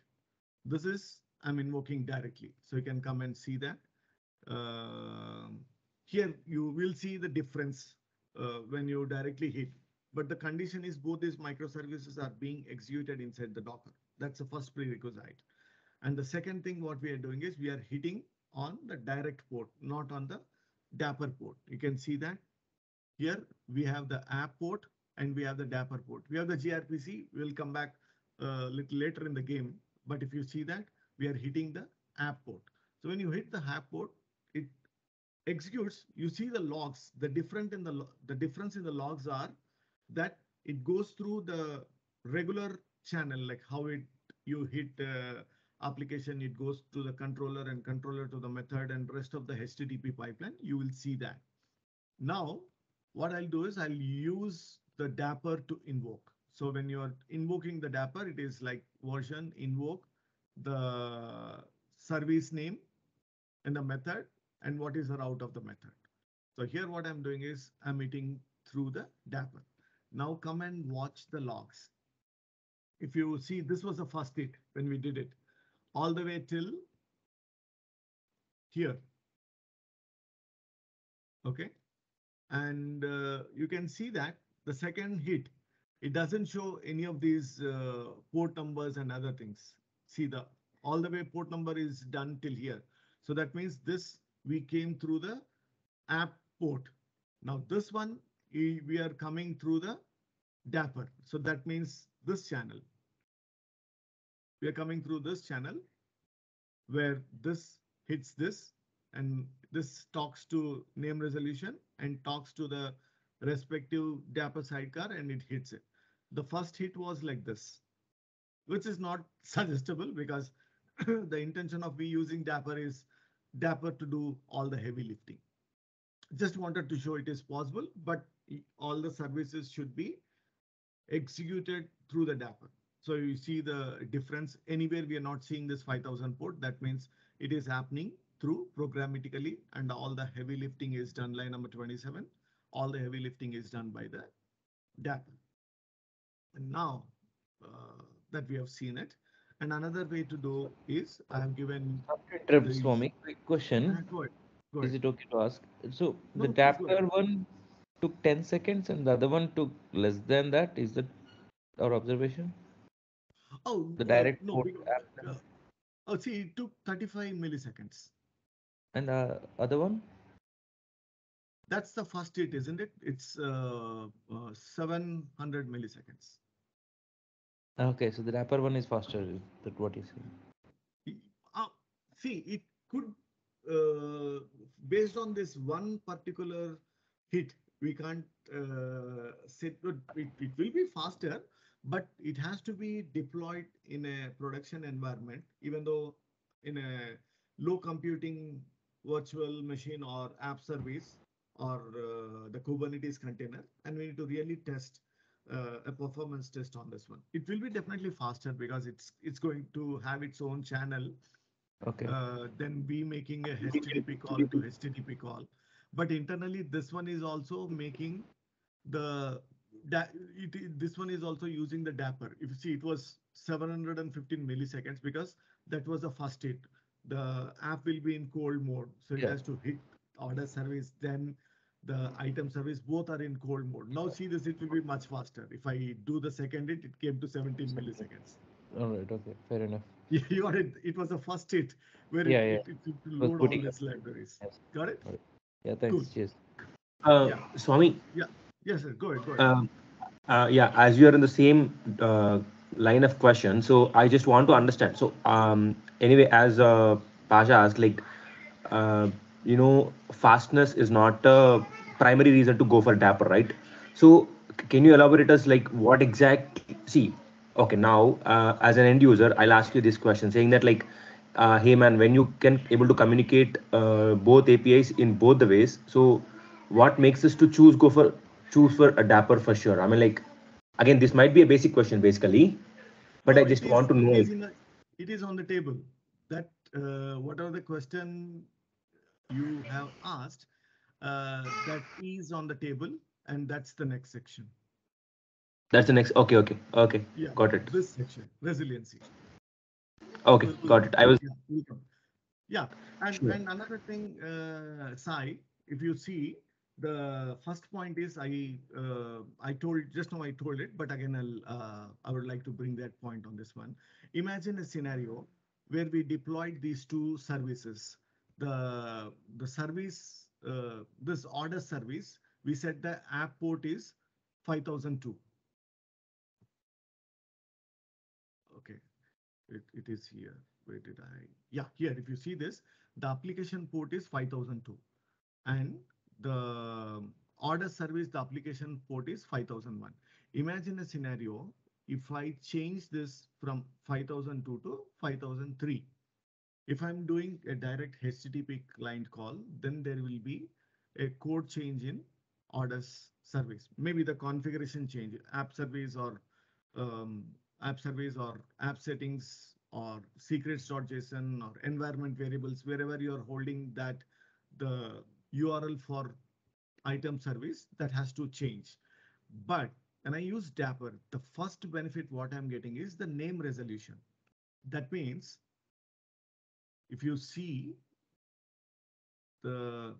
This is I'm invoking directly. So you can come and see that. Uh, here you will see the difference uh, when you directly hit. But the condition is both these microservices are being executed inside the Docker. That's the first prerequisite. And the second thing what we are doing is we are hitting on the direct port, not on the Dapr port. You can see that here we have the app port and we have the Dapr port. We have the gRPC. We'll come back a uh, little later in the game. But if you see that we are hitting the app port. So when you hit the app port, it executes. You see the logs. The different in the the difference in the logs are that it goes through the regular channel, like how it you hit uh, application, it goes to the controller and controller to the method and rest of the HTTP pipeline, you will see that. Now, what I'll do is I'll use the Dapr to invoke. So when you're invoking the Dapr, it is like version invoke the service name and the method and what is the route of the method. So here what I'm doing is I'm eating through the Dapr. Now come and watch the logs. If you see, this was the first hit when we did it all the way till here. Okay. And uh, you can see that the second hit, it doesn't show any of these uh, port numbers and other things. See the all the way port number is done till here. So that means this we came through the app port. Now this one we are coming through the Dapr. So that means this channel. We are coming through this channel where this hits this and this talks to name resolution and talks to the respective Dapr sidecar and it hits it. The first hit was like this, which is not suggestible because the intention of me using Dapr is Dapr to do all the heavy lifting. Just wanted to show it is possible, but all the services should be executed through the Dapr. So you see the difference anywhere we are not seeing this 5000 port. That means it is happening through programmatically and all the heavy lifting is done line number 27. All the heavy lifting is done by the Dapr. And now uh, that we have seen it, and another way to do is I have given. Interrupt, Swami. Quick question. Go ahead. Go ahead. Is it okay to ask? So No, the Dapr one took 10 seconds and the other one took less than that. Is that our observation? Oh, The uh, direct no, port uh, Oh, see, it took 35 milliseconds. and uh, other one? That's the first hit, isn't it? It's uh, uh, 700 milliseconds. Okay, so the Dapr one is faster. That what you say? Uh, see, it could, uh, based on this one particular hit, we can't uh, say it, it, it will be faster, but it has to be deployed in a production environment, even though in a low computing virtual machine or app service or uh, the Kubernetes container, and we need to really test uh, a performance test on this one. It will be definitely faster because it's it's going to have its own channel Okay. uh, than we making a HTTP call to HTTP call. But internally, this one is also making the it, it- this one is also using the Dapr. If you see, it was 715 milliseconds because that was the first hit. The app will be in cold mode, so it has to hit order service, then the item service. Both are in cold mode. Now see this, it will be much faster. If I do the second hit, it came to 17 milliseconds. All right. Okay. Fair enough. You got it. It was the first hit where Yeah, it, it, it, Was will load all putting these libraries. Yes. Got it? Yeah. Thanks. Cool. Cheers. Uh, Yeah. Swami, Yes, sir. Go ahead. Go ahead. um, uh, yeah, as you are in the same uh, line of question, so I just want to understand. So, um, anyway, as uh, Pasha asked, like, uh, you know, fastness is not a primary reason to go for Dapr, right? So, can you elaborate us, like, what exact? See, okay, now uh, as an end user, I'll ask you this question, saying that, like, uh, hey man, when you can able to communicate uh, both APIs in both the ways, so what makes us to choose go for choose for a Dapr for sure? I mean, like, again, this might be a basic question, basically, but No, I just is- want to know. It is, the, it is on the table. That uh, whatever the question you have asked, uh, that is on the table, and that's the next section. That's the next. Okay, okay, okay. Yeah, Got it. This section, resiliency. Okay, we'll got it. I was Yeah. Yeah, and, Sure. and another thing, uh, Sai, if you see, the first point is I uh, I told just now I told it, but again I'll uh, I would like to bring that point on this one. Imagine a scenario where we deployed these two services. The the service uh, this order service we said the app port is 5002. Okay, it, it is here. Where did I? Yeah, here. If you see this, the application port is 5002 and the order service, the application port is 5001. Imagine a scenario if I change this from 5002 to 5003. If I'm doing a direct HTTP client call, then there will be a code change in orders service. Maybe the configuration change, app service or um, app service or app settings or secrets.json or environment variables, wherever you're holding that the URL for item service that has to change. But when I use Dapr, the first benefit what I'm getting is the name resolution. That means if you see the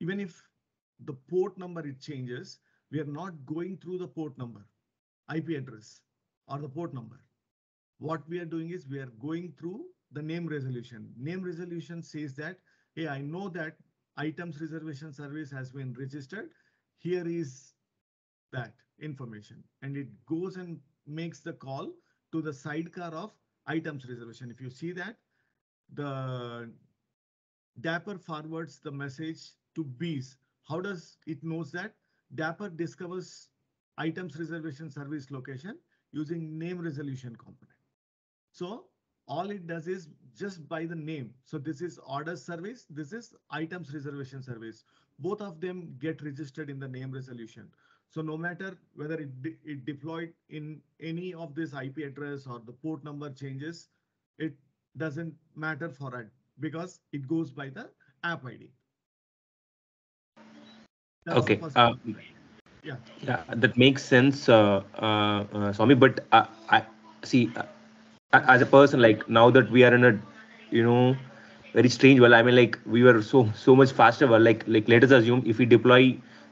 even if the port number it changes, we are not going through the port number, IP address or the port number. What we are doing is we are going through the name resolution. Name resolution says that, hey, I know that items reservation service has been registered. Here is that information and it goes and makes the call to the sidecar of items reservation. If you see that, the Dapr forwards the message to bees. How does it knows that? Dapr discovers items reservation service location using name resolution component. So all it does is just by the name. So this is order service. This is items reservation service. Both of them get registered in the name resolution. So no matter whether it, de it deployed in any of this IP address or the port number changes, it doesn't matter for it because it goes by the app ID. That's okay. Uh, yeah. Yeah, that makes sense, uh, uh, uh, Swami. But uh, I see, uh, as a person, like now that we are in a, you know, very strange world. I mean, like we were so so much faster. Well, like like let us assume if we deploy,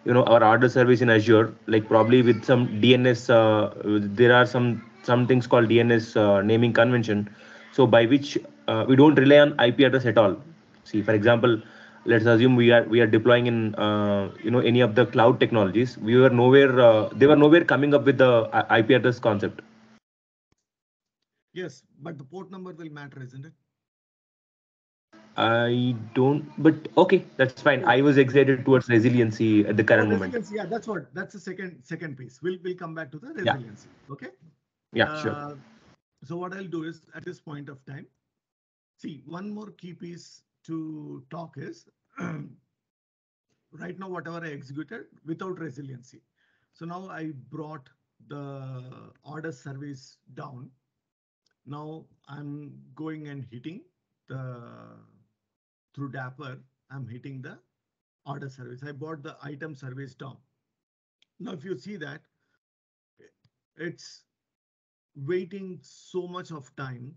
you know, our order service in Azure, like probably with some DNS, uh, there are some some things called DNS uh, naming convention. So by which uh, we don't rely on IP address at all. See, for example, let's assume we are we are deploying in uh, you know any of the cloud technologies we were nowhere uh, they were nowhere coming up with the uh, ip address concept yes but the port number will matter isn't it i don't but okay that's fine i was excited towards resiliency at the current oh, moment yeah that's what that's the second second piece we'll we'll come back to the resiliency yeah. okay yeah sure uh, so what i'll do is at this point of time see one more key piece to talk is right now, whatever I executed without resiliency. So now I brought the order service down. Now I'm going and hitting the through Dapr, I'm hitting the order service. I bought the item service down. Now, if you see that, it's waiting so much of time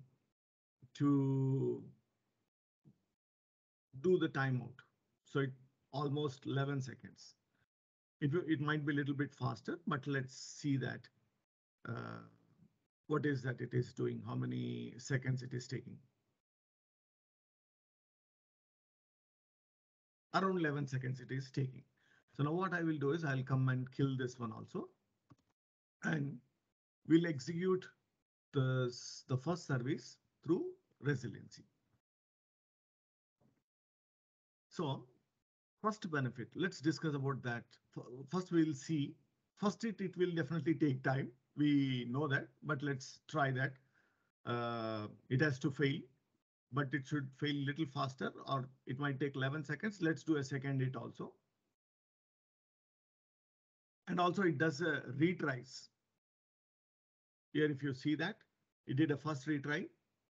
to do the timeout. So it almost 11 seconds. It, it might be a little bit faster, but let's see that. Uh, what is that it is doing? How many seconds it is taking? Around 11 seconds it is taking. So now what I will do is I'll come and kill this one also. And we'll execute the, the first service through resiliency. So first benefit, let's discuss about that. First, we'll see. First, it, it will definitely take time. We know that, but let's try that. Uh, it has to fail, but it should fail a little faster or it might take 11 seconds. Let's do a second it also. And also it does a retries. Here, if you see that, it did a first retry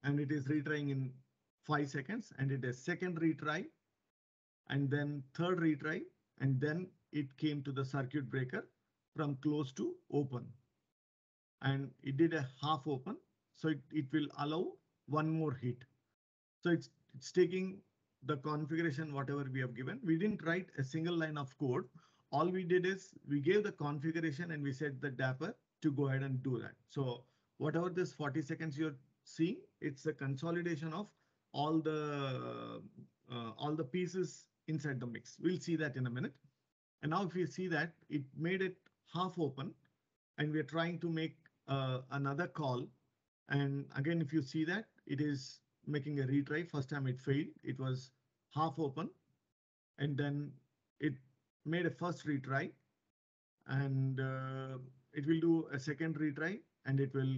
and it is retrying in five seconds and it is second retry and then third retry, and then it came to the circuit breaker from close to open. And it did a half open, so it, it will allow one more hit. So it's, it's taking the configuration, whatever we have given. We didn't write a single line of code. All we did is we gave the configuration and we said the Dapr to go ahead and do that. So whatever this 40 seconds you're seeing, it's a consolidation of all the uh, all the pieces inside the mix. We'll see that in a minute. And now if you see that, it made it half open and we're trying to make uh, another call. And again, if you see that, it is making a retry. First time it failed. It was half open. And then it made a first retry. And uh, it will do a second retry and it will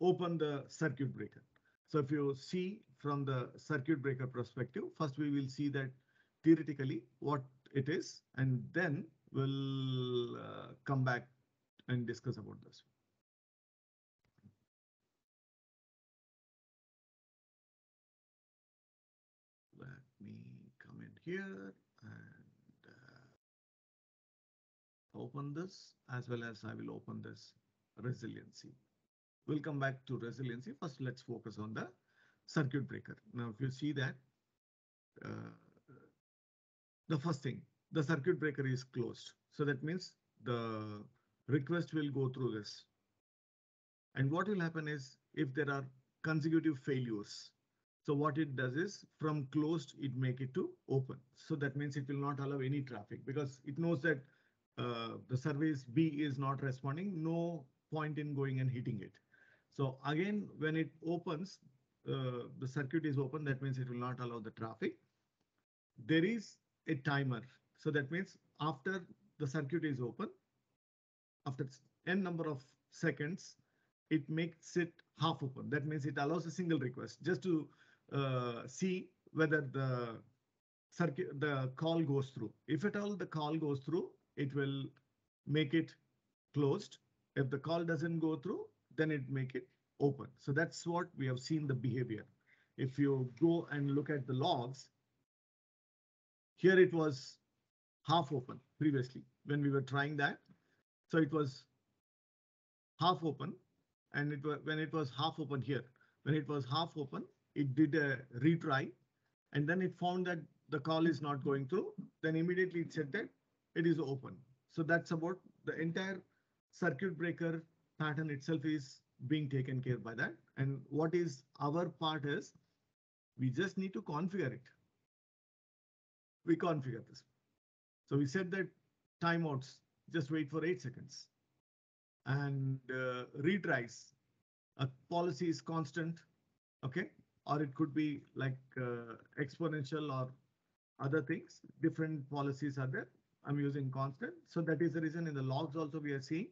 open the circuit breaker. So if you see from the circuit breaker perspective, first we will see that theoretically what it is, and then we'll uh, come back and discuss about this. Here and uh, open this as well as I will open this resiliency. We'll come back to resiliency. First, let's focus on the circuit breaker. Now, if you see that, uh, the first thing, the circuit breaker is closed. So that means the request will go through this. And what will happen is if there are consecutive failures, so what it does is from closed, it make it to open. So that means it will not allow any traffic because it knows that uh, the service B is not responding, no point in going and hitting it. So again, when it opens, uh, the circuit is open, that means it will not allow the traffic. There is a timer. So that means after the circuit is open, after n number of seconds, it makes it half open. That means it allows a single request just to uh, see whether the circuit, the call goes through. If at all the call goes through, it will make it closed. If the call doesn't go through, then it make it open. So that's what we have seen the behavior. If you go and look at the logs, here it was half open previously when we were trying that. So it was half open and it was when it was half open here, when it was half open, it did a retry and then it found that the call is not going through. Then immediately it said that it is open. So that's about the entire circuit breaker pattern itself is being taken care by that. And what is our part is we just need to configure it. We configure this. So we said that timeouts, just wait for eight seconds. And uh, retries, a policy is constant, okay? Or it could be like uh, exponential or other things. Different policies are there. I'm using constant. So that is the reason in the logs also we are seeing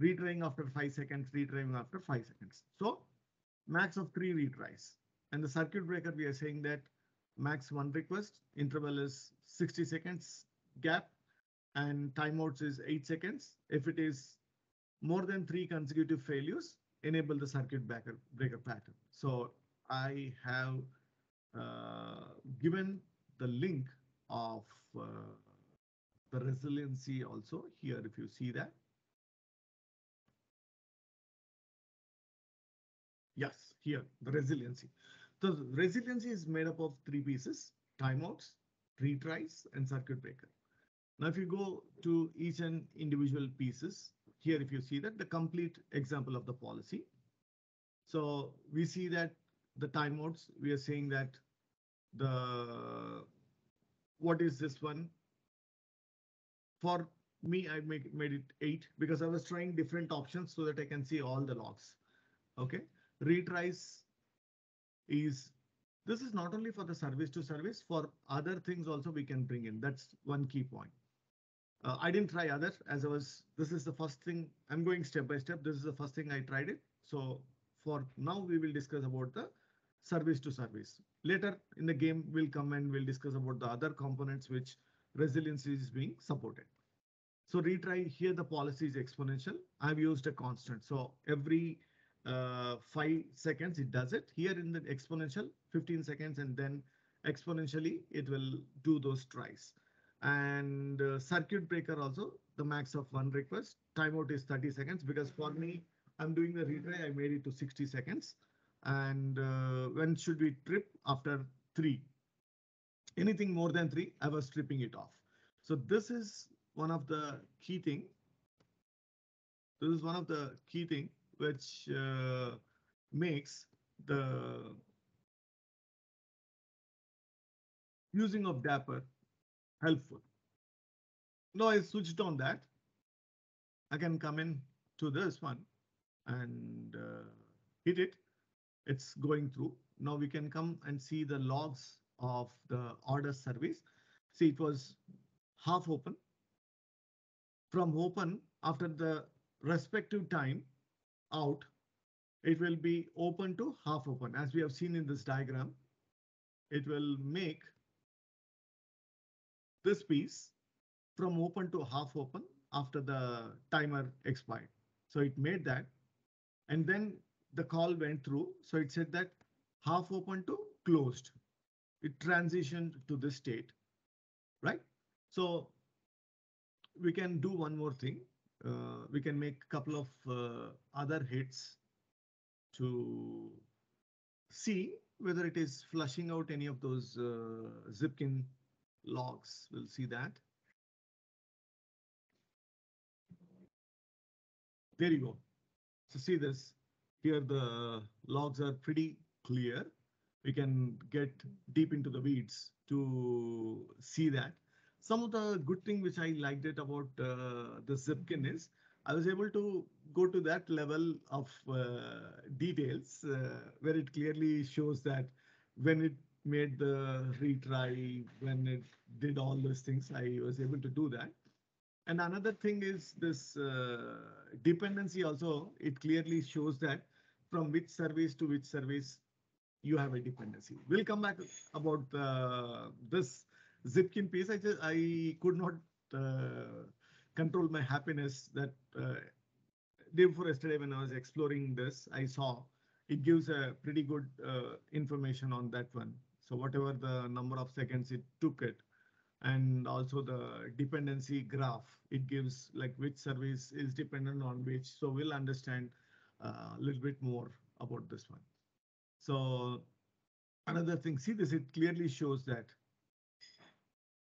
retrying after five seconds, retrying after five seconds. So max of three retries. And the circuit breaker, we are saying that max one request, interval is 60 seconds gap, and timeouts is eight seconds. If it is more than three consecutive failures, enable the circuit breaker, breaker pattern. So I have uh, given the link of uh, the resiliency also here, if you see that. Yes, here, the resiliency. The resiliency is made up of three pieces, timeouts, retries, and circuit breaker. Now, if you go to each and individual pieces, here if you see that the complete example of the policy. So we see that the timeouts, we are saying that the, what is this one? For me, I make, made it eight because I was trying different options so that I can see all the logs. Okay, retries is this is not only for the service to service for other things also we can bring in. That's one key point. Uh, i didn't try other as i was this is the first thing i'm going step by step. This is the first thing i tried it. So for now we will discuss about the service to service later in the game we'll come and we'll discuss about the other components which resiliency is being supported so retry here the policy is exponential i've used a constant so every uh, five seconds, it does it. Here in the exponential, 15 seconds, and then exponentially, it will do those tries. And uh, circuit breaker also, the max of one request. Timeout is 30 seconds because for me, I'm doing the retry. I made it to 60 seconds. And uh, when should we trip? After three. Anything more than three, I was stripping it off. So this is one of the key thing. This is one of the key thing which uh, makes the using of Dapr helpful. Now I switched on that. I can come in to this one and uh, hit it. It's going through. Now we can come and see the logs of the order service. See, it was half open. From open, after the respective time out, it will be open to half open. As we have seen in this diagram, it will make this piece from open to half open after the timer expired. So it made that. And then the call went through. So it said that half open to closed. It transitioned to this state, right? So we can do one more thing. Uh, we can make a couple of uh, other hits to see whether it is flushing out any of those uh, Zipkin logs. We'll see that. There you go. So see this here, the logs are pretty clear. We can get deep into the weeds to see that. Some of the good thing which I liked it about uh, the Zipkin is I was able to go to that level of uh, details uh, where it clearly shows that when it made the retry, when it did all those things, I was able to do that. And another thing is this uh, dependency also, it clearly shows that from which service to which service you have a dependency. We'll come back about uh, this Zipkin piece. I just I could not uh, control my happiness that uh, day before yesterday when I was exploring this, I saw it gives a pretty good uh, information on that one. So whatever the number of seconds it took it, and also the dependency graph, it gives like which service is dependent on which. So we'll understand a little bit more about this one. So another thing, see this, it clearly shows that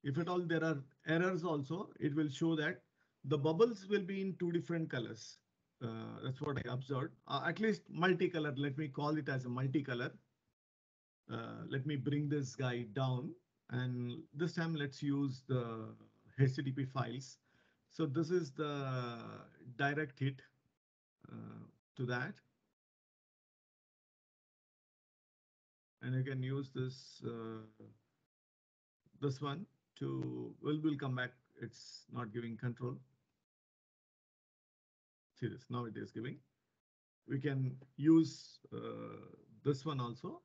if at all there are errors also, it will show that the bubbles will be in two different colors. Uh, that's what I observed. Uh, at least multicolor, let me call it as a multicolor. Uh, let me bring this guy down and this time let's use the HTTP files. So this is the direct hit uh, to that. And you can use this uh, this one to, we'll, we'll come back. It's not giving control. See this, now it is giving. We can use uh, this one also.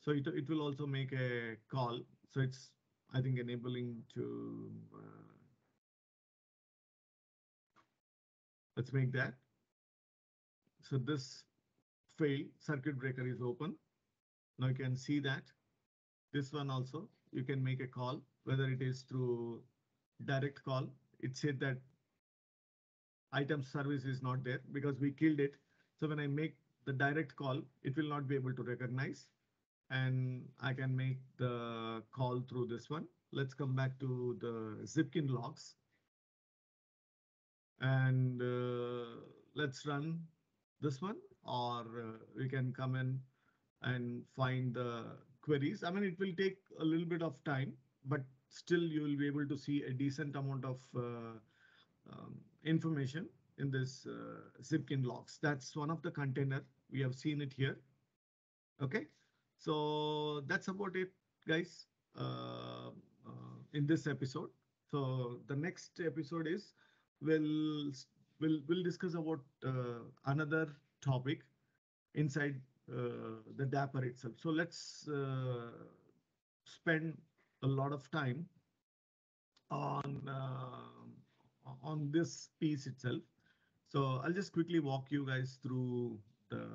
So it, it will also make a call. So it's, I think, enabling to, uh, let's make that. So this failed circuit breaker is open. Now you can see that this one also, you can make a call, whether it is through direct call. It said that item service is not there because we killed it. So when I make the direct call, it will not be able to recognize. And I can make the call through this one. Let's come back to the Zipkin logs. And uh, let's run this one, or uh, we can come in and find the queries. I mean, it will take a little bit of time, but still you will be able to see a decent amount of uh, um, information in this uh, Zipkin logs. That's one of the container. We have seen it here. Okay, so that's about it, guys, uh, uh, in this episode. So the next episode is we'll we'll we'll discuss about uh, another topic inside uh, the Dapr itself. So let's uh, spend a lot of time on uh, on this piece itself. So I'll just quickly walk you guys through the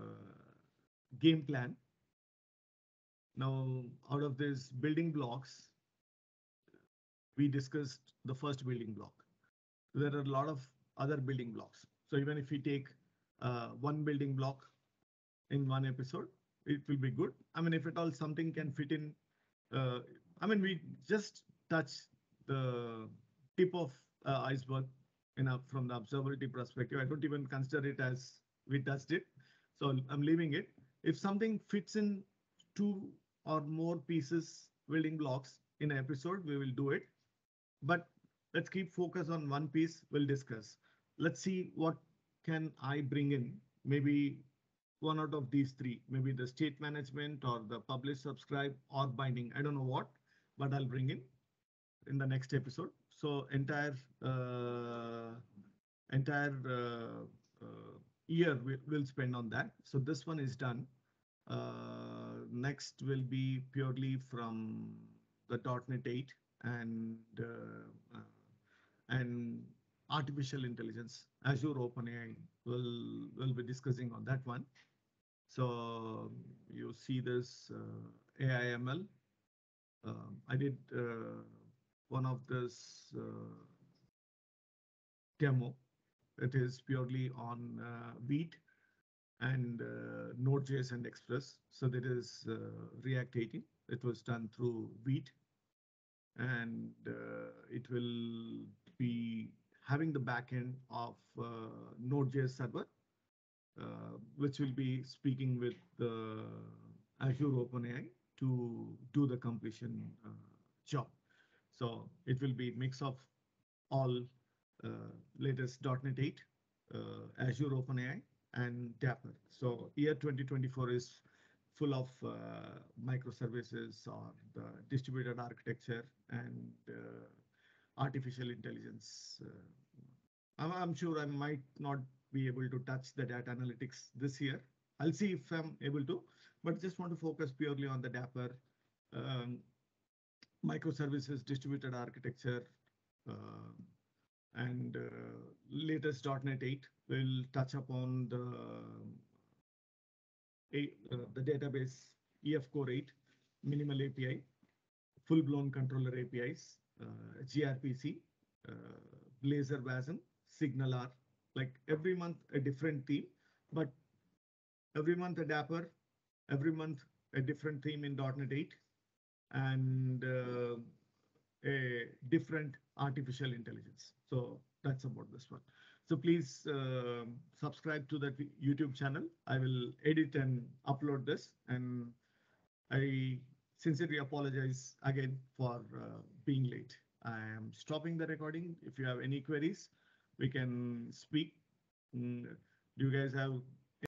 game plan. Now, out of these building blocks, we discussed the first building block. There are a lot of other building blocks. So even if we take uh, one building block in one episode, it will be good. I mean, if at all something can fit in, uh, I mean, we just touch the tip of uh, iceberg in a, from the observability perspective. I don't even consider it as we touched it. So I'm leaving it. If something fits in two or more pieces, building blocks in an episode, we will do it. But let's keep focus on one piece we'll discuss. Let's see what can I bring in. Maybe one out of these three, maybe the state management or the publish, subscribe or binding. I don't know what, but I'll bring in in the next episode. So entire uh, entire uh, uh, year we, will spend on that. So this one is done. Uh, next will be purely from the .NET 8 and uh, uh, and artificial intelligence. Azure OpenAI We'll, we'll be discussing on that one. So you see this uh, AIML. Uh, I did uh, one of this uh, demo. It is purely on uh, Vite and uh, Node.js and Express. So that is uh, React 18. It was done through Vite. And uh, it will be having the backend of uh, Node.js server, uh, which will be speaking with the Azure OpenAI to do the completion uh, job. So it will be mix of all uh, latest .NET 8, uh, Azure OpenAI, and Dapr. So year 2024 is full of uh, microservices or the distributed architecture and artificial intelligence. Uh, I'm, I'm sure I might not be able to touch the data analytics this year. I'll see if I'm able to, but just want to focus purely on the Dapr um, microservices, distributed architecture, uh, and uh, latest .NET 8 will touch upon the uh, the database EF Core 8, minimal API, full-blown controller APIs, gRPC, uh, Blazor WASM, SignalR, like every month a different theme, but every month a Dapr, every month a different theme in .NET 8, and uh, a different artificial intelligence. So that's about this one. So please uh, subscribe to that YouTube channel. I will edit and upload this. And I sincerely apologize again for uh, being late. I am stopping the recording. If you have any queries, we can speak. Mm, do you guys have